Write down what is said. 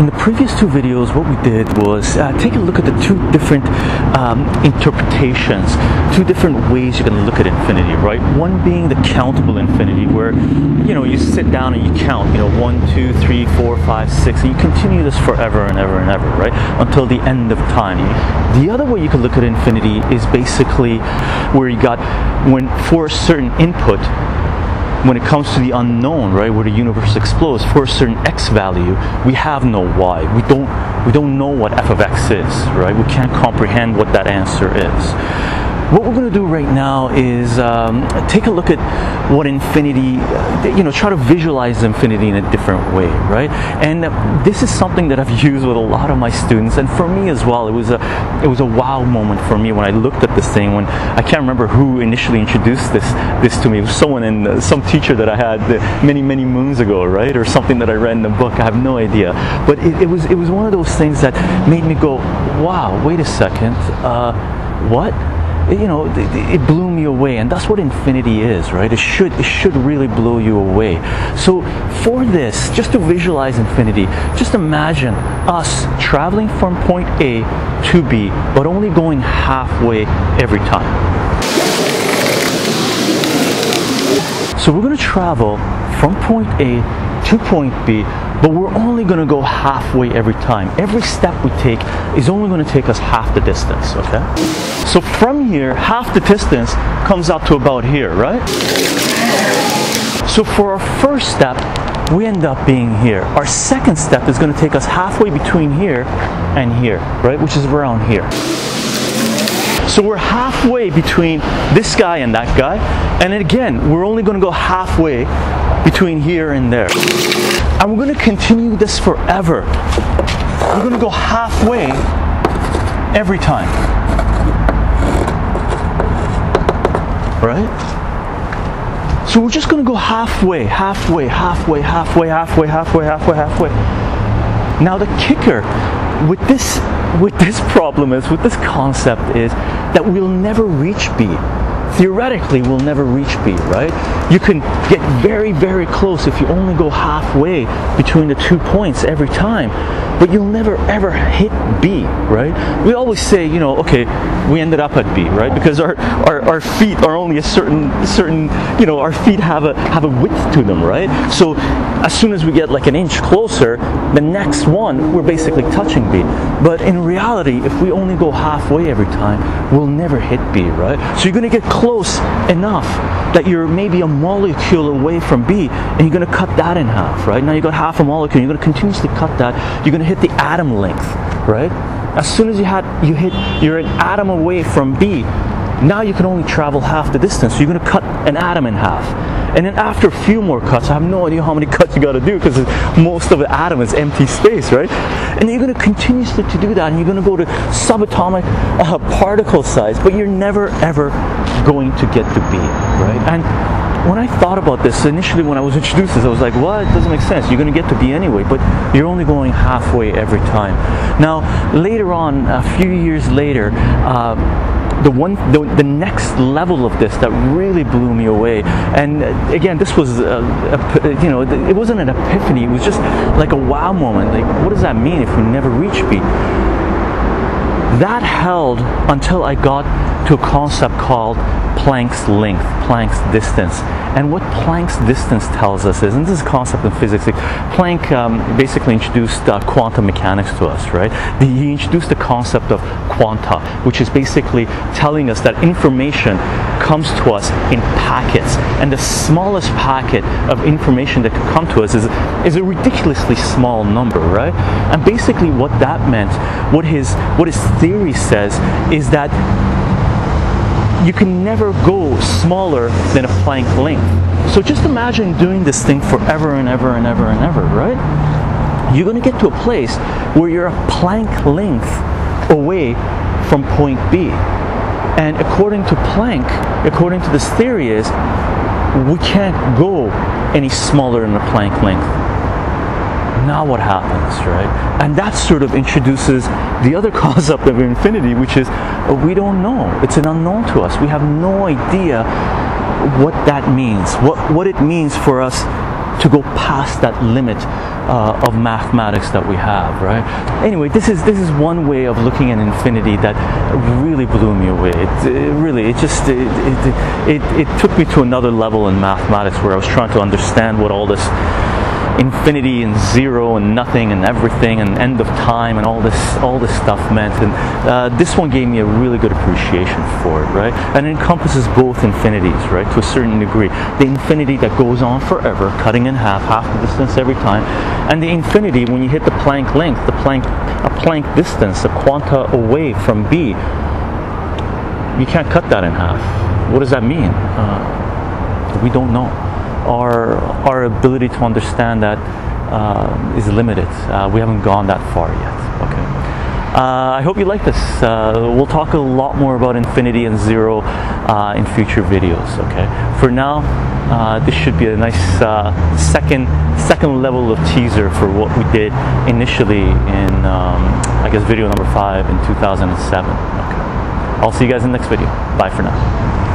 in the previous two videos, what we did was uh, take a look at the two different um, interpretations, two different ways you can look at infinity, right? One being the countable infinity, where you know you sit down and you count, you know, one, two, three, four, five, six, and you continue this forever and ever and ever, right, until the end of time. The other way you can look at infinity is basically where you got when for a certain input when it comes to the unknown, right, where the universe explodes, for a certain x value, we have no y. We don't we don't know what f of x is, right? We can't comprehend what that answer is. What we're going to do right now is um, take a look at what infinity, uh, you know, try to visualize infinity in a different way, right? And this is something that I've used with a lot of my students, and for me as well. It was a, it was a wow moment for me when I looked at this thing. When I can't remember who initially introduced this, this to me. It was someone in uh, some teacher that I had many, many moons ago, right, or something that I read in a book. I have no idea, but it, it was, it was one of those things that made me go, wow, wait a second, uh, what? You know, it blew me away, and that's what infinity is, right? It should it should really blow you away. So for this, just to visualize infinity, just imagine us traveling from point A to B, but only going halfway every time. So we're going to travel from point A to point B, but we're only going to go halfway every time. Every step we take is only going to take us half the distance, okay? So from here, half the distance comes out to about here, right? So for our first step, we end up being here. Our second step is going to take us halfway between here and here, right? Which is around here. So we're halfway between this guy and that guy. And again, we're only going to go halfway between here and there. And we're going to continue this forever. We're going to go halfway every time. Right? So we're just going to go halfway, halfway, halfway, halfway, halfway, halfway, halfway, halfway. Now the kicker with this with this problem is with this concept is that we'll never reach B theoretically will never reach B, right? You can get very, very close if you only go halfway between the two points every time, but you'll never ever hit B, right? We always say, you know, okay, we ended up at B, right? Because our, our, our feet are only a certain, certain, you know, our feet have a, have a width to them, right? So as soon as we get like an inch closer, the next one, we're basically touching B. But in reality, if we only go halfway every time, we'll never hit B, right? So you're gonna get close enough that you're maybe a molecule away from B and you're going to cut that in half, right? Now you got half a molecule, you're going to continuously cut that. You're going to hit the atom length, right? As soon as you had you hit you're an atom away from B, now you can only travel half the distance. So you're going to cut an atom in half. And then after a few more cuts, I have no idea how many cuts you got to do because most of the atom is empty space, right? And you're going to continuously to do that, and you're going to go to subatomic uh, particle size, but you're never ever going to get to B, right? And when I thought about this initially, when I was introduced to this, I was like, "What? It doesn't make sense. You're going to get to B anyway, but you're only going halfway every time." Now, later on, a few years later. Uh, the one the, the, next level of this that really blew me away and uh, again this was a, a, you know it wasn't an epiphany it was just like a wow moment like what does that mean if we never reach b that held until i got to a concept called Planck's length, Planck's distance. And what Planck's distance tells us is, and this is a concept in physics, Planck um, basically introduced uh, quantum mechanics to us, right? He introduced the concept of quanta, which is basically telling us that information comes to us in packets. And the smallest packet of information that can come to us is, is a ridiculously small number, right? And basically what that meant, what his, what his theory says, is that you can never go smaller than a Planck length. So just imagine doing this thing forever and ever and ever and ever, right? You're going to get to a place where you're a Planck length away from point B. And according to Planck, according to this theory is, we can't go any smaller than a Planck length now what happens, right? And that sort of introduces the other concept of infinity, which is uh, we don't know. It's an unknown to us. We have no idea what that means, what, what it means for us to go past that limit uh, of mathematics that we have, right? Anyway, this is this is one way of looking at infinity that really blew me away. It, it really, it just it, it, it, it took me to another level in mathematics where I was trying to understand what all this infinity and zero and nothing and everything and end of time and all this all this stuff meant. And uh, this one gave me a really good appreciation for it right? And it encompasses both infinities right to a certain degree. The infinity that goes on forever cutting in half half the distance every time. And the infinity when you hit the Planck length the Planck a Planck distance a quanta away from B you can't cut that in half. What does that mean? Uh, we don't know our our ability to understand that uh, is limited. Uh, we haven't gone that far yet. Okay. Uh, I hope you like this. Uh, we'll talk a lot more about infinity and zero uh, in future videos. Okay. For now, uh, this should be a nice second second level of teaser for what we did initially in um, I guess video number five in 2007. Okay. I'll see you guys in the next video. Bye for now.